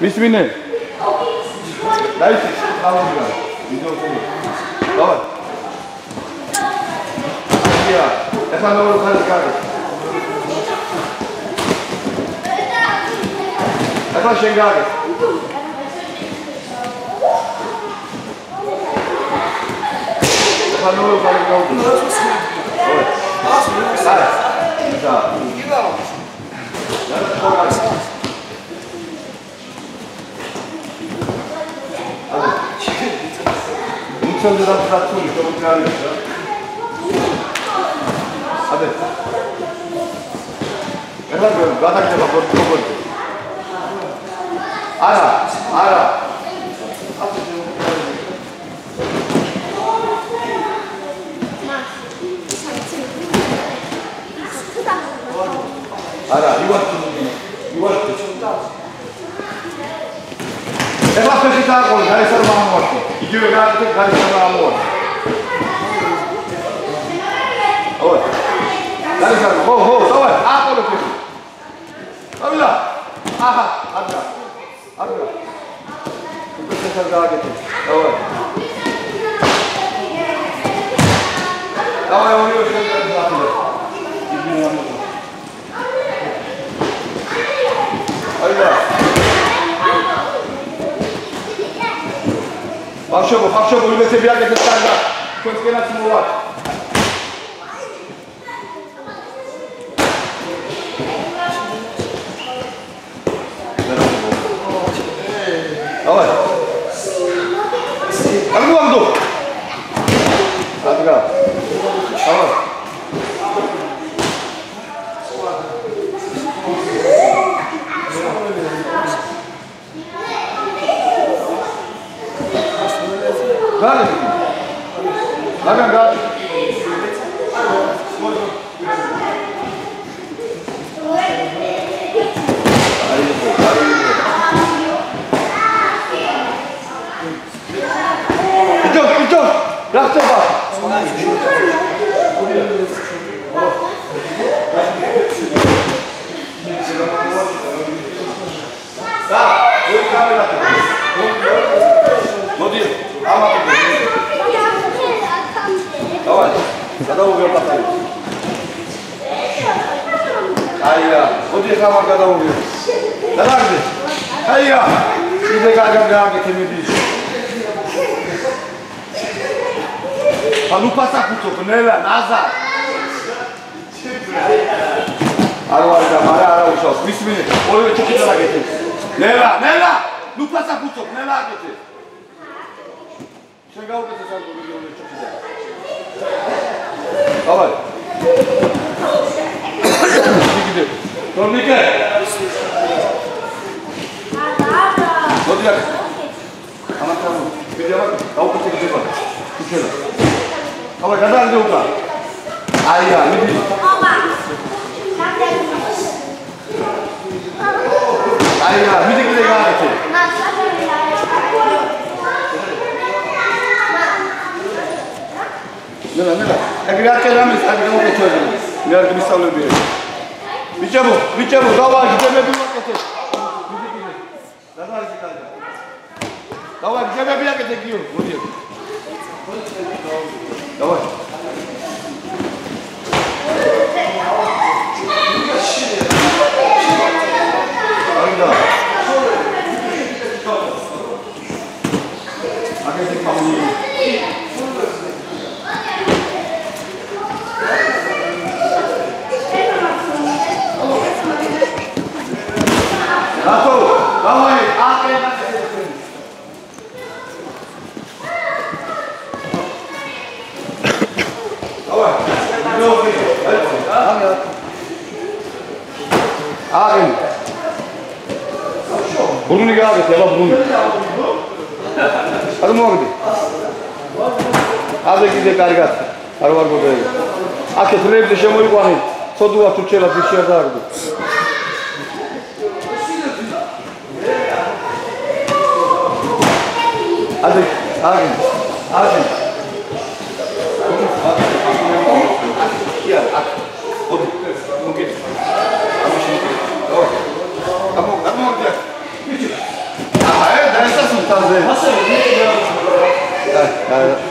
미스미네. 나이스. 다운이야 민정승이야 에산으로 가는 가야 에산 생각해 에산으로 가는 가야 나와 자 ver. Hermano, gata que va por favor. Ara, ara. არა, ივარ ივარ ეხლა ფეხი დააყოლე, და ეს არ მომავალ. Giocato calciava la moda. Allora. Dai Sandro, ho ho, dove? Apolo qui. Dammi là. Ah, andrà. Andrà. Questo è il target. Dove? Dove è un mio Başa bu, başa bu. Ümmeti là, yerde gösterdi. Köşkeler simulak. Gar nicht. Lange gar nicht. მოდი ხამა გადავუღებ დაგაგდე აია ისე კარგად გააკეთე მიდი ანუ პასაკუცო ნელა ნაზა. არ ვარ და მარა არა უშავს. მისმინე ორივე ჩიქი დაგაკეთე ნელა ნელა! ნუ პასაკუცო ნელა აკეთე შენ გაუკეთე სანდო ვიდეო ჩიქი და Tomlike. Dur bir dakika. Aman tanrım. Videoya bak. Tavuk kaçı kaçı bak. Kaçıyorlar. Ama kadar diyor da. Ay ya ne diyeyim. Ay ya müzik bile gayet. Ne lan ne lan? Ek bir arkaya lan biz. Hadi kamu kaçıyoruz. Bir arkaya bir sallıyor bir yere. Bir çabuk, bir çabuk. Davay gideme bir vakit. Davay gideme bir. Davay gideme bir vakit. Davay gideme bir. აი. ბრუნი გააგეთ, აბა ბრუნი. არ მოვაგდი. აბე კიდე კარგად. არ ვარ გოდები. აქეთ რებზე შემოიყვანე. ცოდუა თუ ჩელა ის შეარ დააგდო. აბე, აბე, აბე. uh,